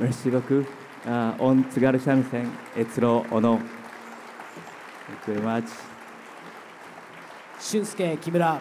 嬉しがく、オンツガルシャミセン、エツロオノ。Thank you very much. 木村